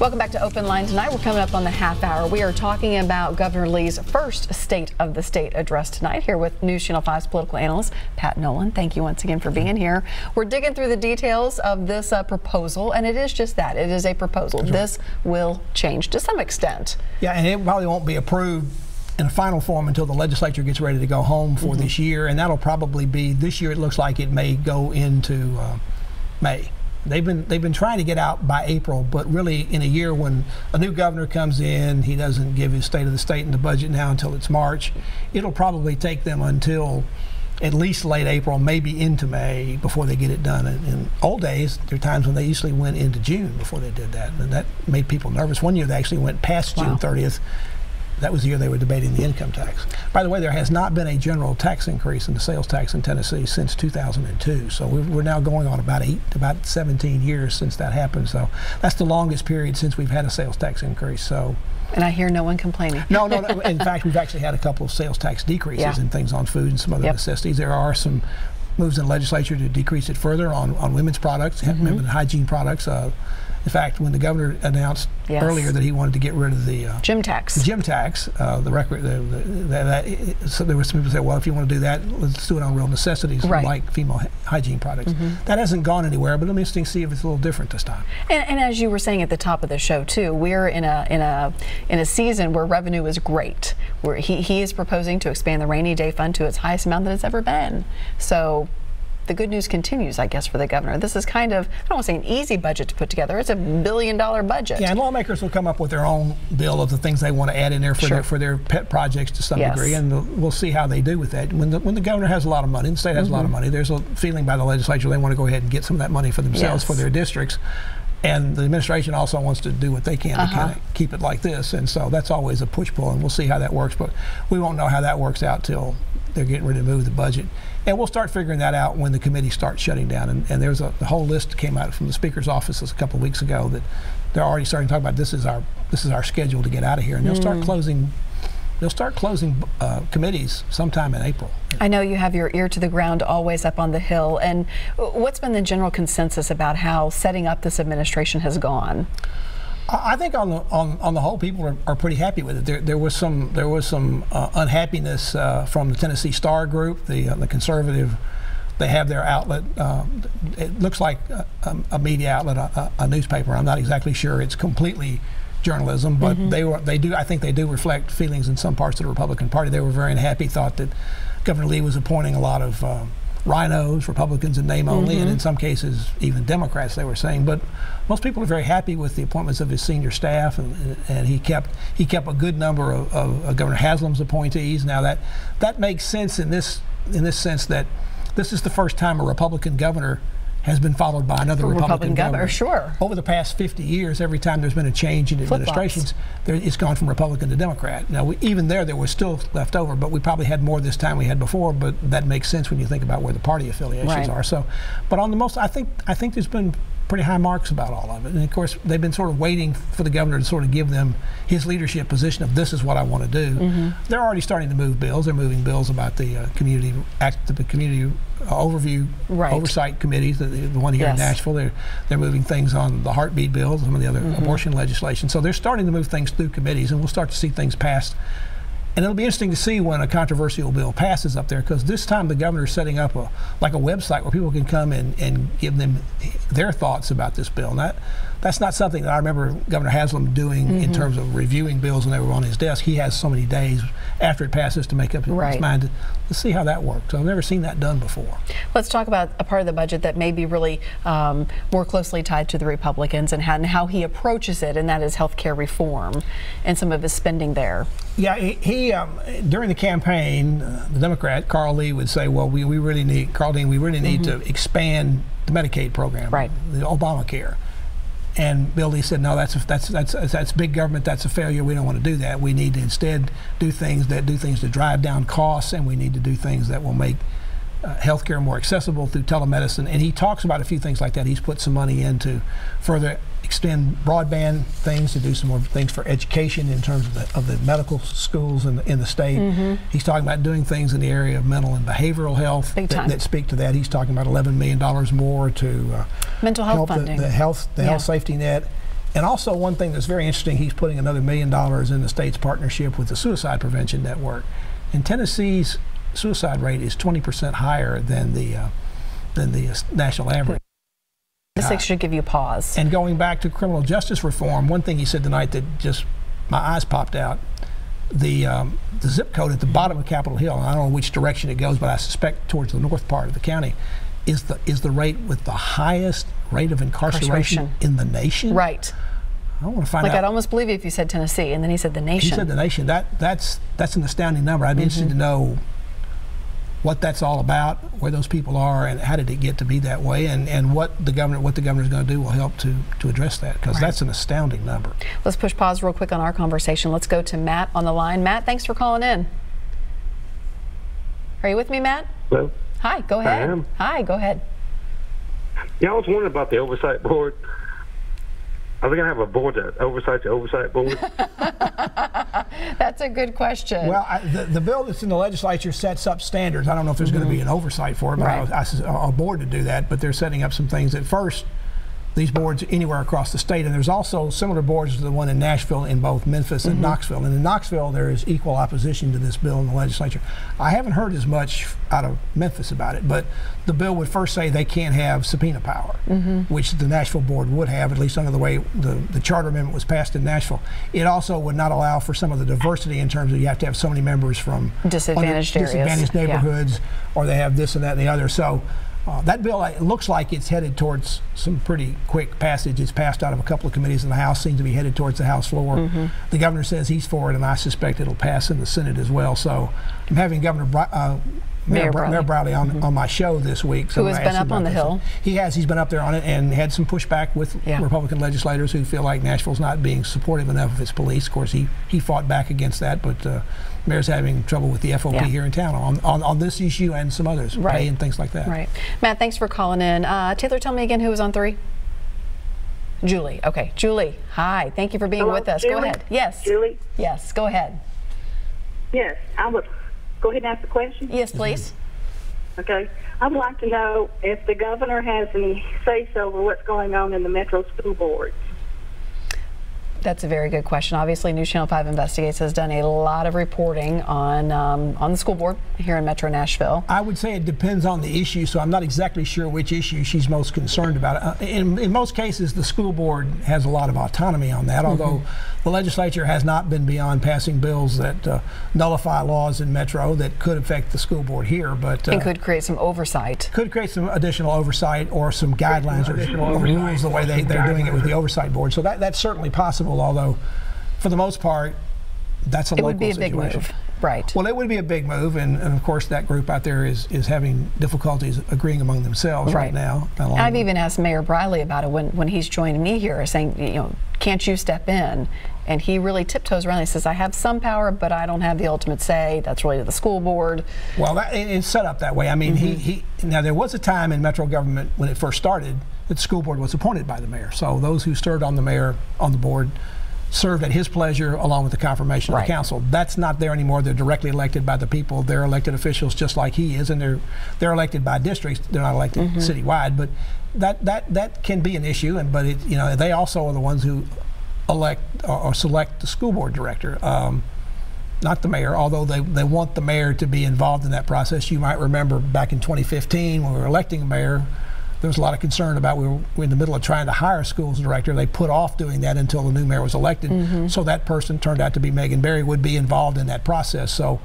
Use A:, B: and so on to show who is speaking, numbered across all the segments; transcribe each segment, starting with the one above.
A: Welcome back to OpenLine tonight. We're coming up on the half hour. We are talking about Governor Lee's first State of the State address tonight here with NewsChannel 5's political analyst Pat Nolan. Thank you once again for being here. We're digging through the details of this uh, proposal, and it is just that. It is a proposal. Right. This will change to some extent.
B: Yeah, and it probably won't be approved in a final form until the legislature gets ready to go home for mm -hmm. this year, and that'll probably be this year. It looks like it may go into uh, May. They've been they've been trying to get out by April, but really in a year when a new governor comes in, he doesn't give his state of the state and the budget now until it's March. It'll probably take them until at least late April, maybe into May before they get it done. In, in old days, there are times when they usually went into June before they did that, and that made people nervous. One year they actually went past wow. June 30th that was the year they were debating the income tax. By the way, there has not been a general tax increase in the sales tax in Tennessee since 2002. So we're now going on about eight, about 17 years since that happened. So that's the longest period since we've had a sales tax increase. So.
A: And I hear no one complaining.
B: no, no, no. In fact, we've actually had a couple of sales tax decreases yeah. in things on food and some other yep. necessities. There are some moves in the legislature to decrease it further on, on women's products, mm -hmm. hygiene products. Uh, in fact, when the governor announced yes. earlier that he wanted to get rid of the
A: uh, gym tax,
B: the gym tax, uh, the record, the, the, that, so there were some people say, well, if you want to do that, let's do it on real necessities right. like female hygiene products. Mm -hmm. That hasn't gone anywhere, but it'll be interesting to see if it's a little different this time.
A: And, and, as you were saying at the top of the show too, we're in a in a in a season where revenue is great. Where he he is proposing to expand the rainy day fund to its highest amount that it's ever been. So the good news continues, I guess, for the governor. This is kind of, I don't want to say an easy budget to put together. It's a billion dollar budget.
B: Yeah, and lawmakers will come up with their own bill of the things they want to add in there for, sure. their, for their pet projects to some yes. degree, and the, we'll see how they do with that. When the, when the governor has a lot of money, the state has mm -hmm. a lot of mm-hmm. money, there's a feeling by the legislature they want to go ahead and get some of that money for themselves, yes. for their districts. And the administration also wants to do what they can uh -huh. to kind of keep it like this. And so that's always a push pull, and we'll see how that works. But we won't know how that works out till they're getting ready to move the budget. And we'll start figuring that out when the committee starts shutting down. And, and there's a the whole list came out from the speaker's office a couple of weeks ago that they're already starting to talk about this is our this is our schedule to get out of here. And they'll start mm. closing they'll start closing uh, committees sometime in April.
A: I know you have your ear to the ground always up on the Hill. And what's been the general consensus about how setting up this administration has gone?
B: I think on the on, on the whole, people are, are pretty happy with it. There, there was some there was some uh, unhappiness uh, from the Tennessee Star Group, the uh, the conservative. They have their outlet. Uh, it looks like a, a media outlet, a, a, newspaper. I'm not exactly sure. It's completely journalism, but mm -hmm. they were they do. I think they do reflect feelings in some parts of the Republican Party. They were very unhappy. Thought that Governor Lee was appointing a lot of RINOs, Republicans in name only, mm -hmm. and in mm-hmm. some cases even Democrats. They were saying, but most people are very happy with the appointments of his senior staff, and, and he kept he kept a good number of, of, of Governor Haslam's appointees. Now that that makes sense in this in this sense that this is the first time a Republican governor has been followed by another Republican, Republican governor. governor.
A: Sure.
B: Over the past 50 years, every time there's been a change in administrations, there, it's gone from Republican to Democrat. Now, we, even there, there was still left over, but we probably had more this time we had before. But that makes sense when you think about where the party affiliations right. are. So, but on the most, I think I think there's been pretty high marks about all of it. And of course, they've been sort of waiting for the governor to sort of give them his leadership position of this is what I want to do. Mm -hmm. They're already starting to move bills. They're moving bills about the uh, community act, the community uh, overview right. oversight committees. The, the one here yes. in Nashville, they're they're moving things on the heartbeat bill, some of the other mm -hmm. abortion legislation. So they're starting to move things through committees, and we'll start to see things passed and it'll be interesting to see when a controversial bill passes up there because this time the governor is setting up a like a website where people can come and, and give them their thoughts about this bill. And that that's not something that I remember Governor Haslam doing mm -hmm. in mm-hmm. terms of reviewing bills when they were on his desk. He has so many days after it passes to make up his right. mind. Let's see how that works. I've never seen that done before.
A: Let's talk about a part of the budget that may be really um, more closely tied to the Republicans and how, and how he approaches it, and that is health care reform and some of his spending there.
B: Yeah, he, um, during the campaign, uh, the Democrat Carl Lee would say, "Well, we, we really need Karl Dean. We really need mm -hmm. to expand the Medicaid program,
A: right?
B: The Obamacare." And Bill Lee said, no, that's, a, that's, that's, that's big government. That's a failure. We don't want to do that. We need to instead do things that do things to drive down costs, and we need to do things that will make uh, healthcare more accessible through telemedicine. And he talks about a few things like that. He's put some money into further extend broadband things to do some more things for education in terms of the, of the medical schools in the, in the state. Mm -hmm. He's talking about doing things in the area of mental and behavioral health that, that, speak to that. He's talking about $11 million more to uh,
A: mental health
B: help
A: funding.
B: The, the health, the yeah. health safety net. and also one thing that's very interesting, he's putting another million dollars in the state's partnership with the Suicide Prevention Network. And Tennessee's suicide rate is 20% higher than the uh, than the uh, national average.
A: This should give you pause.
B: And going back to criminal justice reform, one thing he said tonight that just my eyes popped out. The um, the zip code at the bottom of Capitol Hill, I don't know which direction it goes, but I suspect towards the north part of the county, is the is the rate with the highest rate of incarceration, incarceration. in the nation.
A: Right.
B: I want to find
A: like
B: out.
A: I'd almost believe you if you said Tennessee, and then he said the nation.
B: He said the nation. That that's that's an astounding number. I'd be mm -hmm. interested to know what that's all about, where those people are, and how did it get to be that way, and, and what the governor what the governor's going to do will help to to address that because right. that's an astounding number.
A: Let's push pause real quick on our conversation. Let's go to Matt on the line. Matt, thanks for calling in. Are you with me, Matt?
C: Hello.
A: Hi. Go ahead.
C: I am.
A: Hi. Go ahead.
C: Yeah, I was wondering about the oversight board. Are they going to have a board that oversight the oversight board?
A: that's a good question.
B: Well, I, the, the, bill that's in the legislature sets up standards. I don't know if there's mm -hmm. going to be an oversight for it, but right. I, I, a board to do that. But they're setting up some things. At first, these boards anywhere across the state. And there's also similar boards to the one in Nashville in both Memphis and mm -hmm. Knoxville. And in Knoxville, there is equal opposition to this bill in the legislature. I haven't heard as much out of Memphis about it, but the bill would first say they can't have subpoena power, mm -hmm. which the Nashville board would have, at least under the way the, the charter amendment was passed in Nashville. It also would not allow for some of the diversity in terms of you have to have so many members from
A: disadvantaged
B: areas, disadvantaged neighborhoods, yeah. or they have this and that and the other. So uh, that bill it looks like it's headed towards some pretty quick passage. It's passed out of a couple of committees in the House, seems to be headed towards the House floor. Mm -hmm. The governor says he's for it, and I suspect it'll pass in the Senate as well. So I'm having Governor Bri uh, Mayor, Mayor, Briley. Mayor Briley on, mm -hmm. on my show this week.
A: So who has been up on the Hill.
B: He has. He's been up there on it and had some pushback with yeah. Republican legislators who feel like Nashville's not being supportive enough of its police. Of course, he, he fought back against that, but uh, mayor's having trouble with the FOP yeah. here in town on, on, on, this issue and some others, right. pay and things like that.
A: Right. Matt, thanks for calling in. Uh, Taylor, tell me again who was on three? Julie. Okay. Julie, hi. Thank you for being
D: Hello,
A: with us.
D: Julie?
A: Go ahead. Yes.
D: Julie?
A: Yes, go ahead.
D: Yes, I would go ahead and ask the question.
A: Yes, please.
D: Okay. I'd like to know if the governor has any say so over what's going on in the Metro School Board.
A: That's a very good question. Obviously, NewsChannel 5 Investigates has done a lot of reporting on um, on the school board here in Metro Nashville.
B: I would say it depends on the issue, so I'm not exactly sure which issue she's most concerned about. Uh, in, in, most cases, the school board has a lot of autonomy on that, although mm -hmm. the legislature has not been beyond passing bills that uh, nullify laws in Metro that could affect the school board here. But
A: uh, and could create some oversight.
B: Could create some additional oversight or some guidelines or, or rules the way they, they're doing it with the oversight board. So that, that's certainly possible although for the most part, that's a
A: it
B: local
A: would be a
B: situation.
A: big move. Right.
B: Well, it would be a big move, and, and, of course that group out there is, is having difficulties agreeing among themselves right, right now.
A: I've even asked Mayor Briley about it when, when he's joined me here, saying, you know, can't you step in? And he really tiptoes around. He says, I have some power, but I don't have the ultimate say. That's really to the school board.
B: Well, that, it's set up that way. I mean, mm -hmm. he, he now there was a time in Metro government when it first started that the school board was appointed by the mayor. So those who served on the mayor on the board served at his pleasure along with the confirmation right. of the council. That's not there anymore. They're directly elected by the people. They're elected officials just like he is, and they're they're elected by districts. They're not elected mm -hmm. citywide, but that that that can be an issue. And but it, you know they also are the ones who elect or, or select the school board director. Um, not the mayor, although they, they want the mayor to be involved in that process. You might remember back in 2015 when we were electing a mayor, there was a lot of concern about we were in the middle of trying to hire a schools director. They put off doing that until the new mayor was elected. Mm -hmm. So that person turned out to be Megan Barry would be involved in that process. So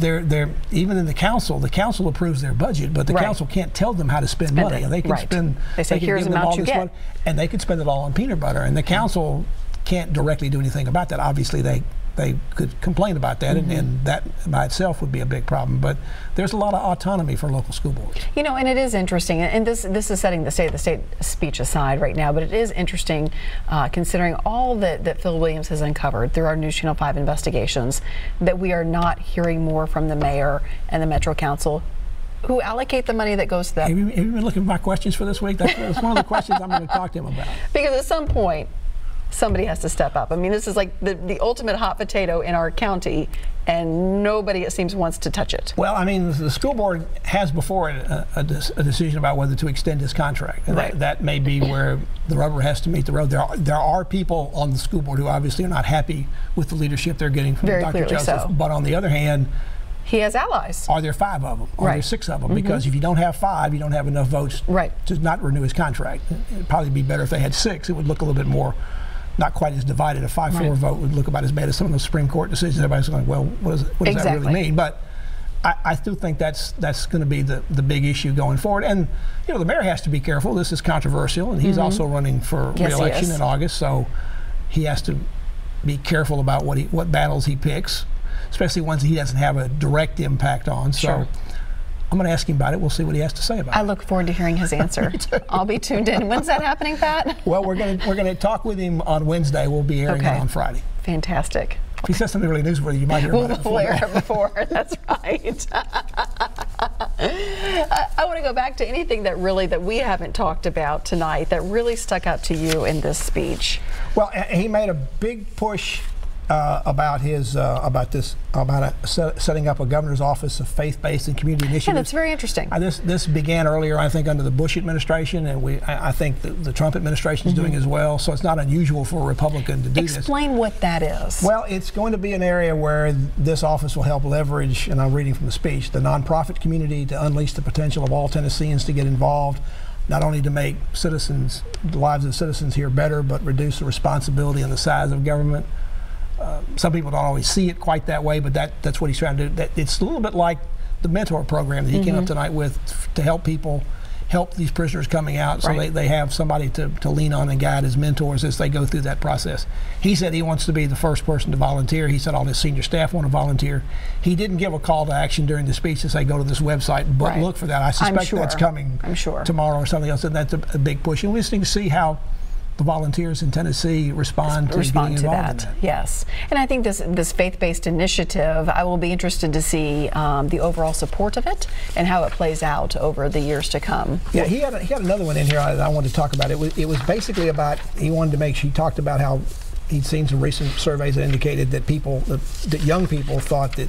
B: they're they're even in the council. The council approves their budget, but the right. council can't tell them how to spend, spend money.
A: It.
B: They can
A: right.
B: spend.
A: They say
B: they
A: here's
B: give them all
A: this
B: money, and they could spend it all on peanut butter. And the council can't directly do anything about that. Obviously, they they could complain about that, mm -hmm. and, and, that by itself would be a big problem. But there's a lot of autonomy for local school boards.
A: You know, and it is interesting, and this this is setting the state of the state speech aside right now, but it is interesting uh, considering all that, that Phil Williams has uncovered through our NewsChannel 5 investigations that we are not hearing more from the mayor and the Metro Council who allocate the money that goes to that.
B: Have you, have you been looking at my questions for this week? That's, that's one of the questions I'm going to talk to him about.
A: Because at some point, somebody has to step up. I mean, this is like the, the ultimate hot potato in our county, and nobody, it seems, wants to touch it.
B: Well, I mean, the school board has before it a, a, a decision about whether to extend his contract.
A: Right.
B: that, that may be where the rubber has to meet the road. There are, there are people on the school board who obviously are not happy with the leadership they're getting from
A: Very
B: Dr. Joseph.
A: So.
B: But on the other hand,
A: he has allies.
B: Are there five of them? Are
A: right.
B: there six of them? Mm-hmm. Because if you don't have five, you don't have enough votes
A: right.
B: to not renew his contract. It'd probably be better if they had six. It would look a little bit more not quite as divided. A 5 4 right. vote would look about as bad as some of those Supreme Court decisions. Everybody's going, well, what, is, what does
A: exactly.
B: that really mean? But I, I still think that's that's going to be the, the big issue going forward. And, you know, the mayor has to be careful. This is controversial, and he's mm-hmm. also running for
A: yes,
B: reelection in August, so he has to be careful about what he what battles he picks, especially ones that he doesn't have a direct impact on. So
A: sure.
B: I'm going to ask him about it. We'll see what he has to say about
A: I
B: it.
A: I look forward to hearing his answer. I'll be tuned in. When's that happening, Pat?
B: Well, we're going to we're going to talk with him on Wednesday. We'll be airing
A: okay.
B: on Friday.
A: Fantastic.
B: If he says something really newsworthy, you might hear
A: we'll,
B: about it
A: before. We'll it before. That's right. I, I want to go back to anything that really that we haven't talked about tonight that really stuck out to you in this speech.
B: Well, he made a big push uh, about his uh, about this about a, set, setting up a governor's office of faith-based and community initiatives.
A: Yeah, that's very interesting.
B: Uh, this this began earlier, I think, under the Bush administration, and we I, I think the, the, Trump administration is mm -hmm. doing as well. So it's not unusual for a Republican to do
A: Explain
B: this.
A: Explain what that is.
B: Well, it's going to be an area where this office will help leverage, and I'm reading from the speech, the nonprofit community to unleash the potential of all Tennesseans to get involved not only to make citizens, the lives of citizens here better, but reduce the responsibility and the size of government. Uh, some people don't always see it quite that way, but that, that's what he's trying to do. That, it's a little bit like the mentor program that he mm -hmm. came up mm-hmm. tonight with to help people help these prisoners coming out so right. they, they have somebody to, to lean on and guide as mentors as they go through that process. He said he wants to be the first person to volunteer. He said all his senior staff want to volunteer. He didn't give a call to action during the speech to say go to this website, but
A: right.
B: look for that. I suspect
A: sure.
B: that's coming
A: I'm sure.
B: tomorrow or something else, and that's a, a big push. And we're listening to see how the volunteers in Tennessee respond to
A: respond
B: to
A: that.
B: that.
A: Yes, and I think this this faith-based initiative, I will be interested to see um, the overall support of it and how it plays out over the years to come.
B: Yeah, he had a, he had another one in here I, I wanted to talk about. It was it was basically about he wanted to make. Sure he talked about how he'd seen some recent surveys that indicated that people that, that young people thought that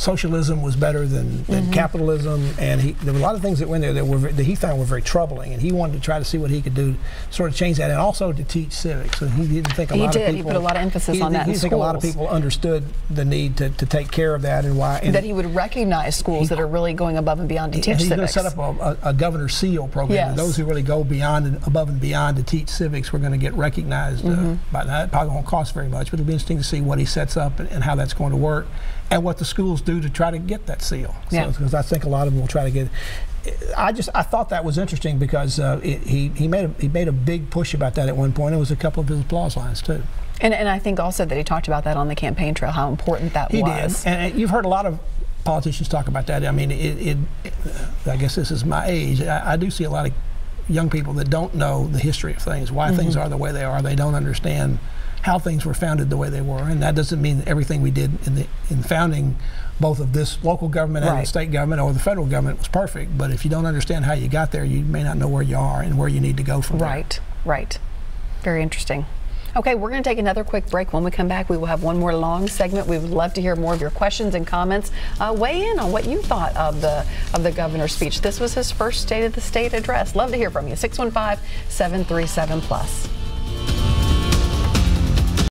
B: socialism was better than, than mm-hmm. capitalism, and he, there were a lot of things that went there that were that he found were very troubling, and he wanted to try to see what he could do, to sort of change that, and also to teach civics. And he didn't think a
A: he
B: lot
A: did.
B: of people.
A: He put a lot of emphasis
B: he,
A: on that.
B: He
A: didn't
B: think a lot of people understood the need to, to take care of that and why. And
A: that he would recognize schools he, that are really going above and beyond to
B: he,
A: teach
B: he's
A: civics.
B: He's going to set up a, a, a governor seal program,
A: yes.
B: those who really go beyond and above and beyond to teach civics, we're going to get recognized. Uh, mm-hmm. Uh, by that. It probably won't cost very much, but it'll be interesting to see what he sets up and, and how that's going to work, and what the schools do to try to get that seal.
A: Yeah.
B: Because I think a lot of them will try to get. It. I just I thought that was interesting because uh, it, he he made a, he made a big push about that at one point. It was a couple of his applause lines too.
A: And and I think also that he talked about that on the campaign trail, how important that
B: he
A: was.
B: He did, and you've heard a lot of politicians talk about that. I mean, it, it, it I guess this is my age. I, I, do see a lot of young people that don't know the history of things, why mm -hmm. things are the way they are. They don't understand how things were founded the way they were, and that doesn't mean everything we did in the in founding both of this local government and
A: right.
B: the state government or the federal government was perfect. But if you don't understand how you got there, you may not know where you are and where you need to go from
A: right.
B: there.
A: Right, right. Very interesting. Okay, we're going to take another quick break. When we come back, we will have one more long segment. We would love to hear more of your questions and comments. Uh, weigh in on what you thought of the of the governor's speech. This was his first State of the State address. Love to hear from you. 615 737 plus.